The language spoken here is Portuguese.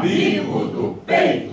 amigo do bem.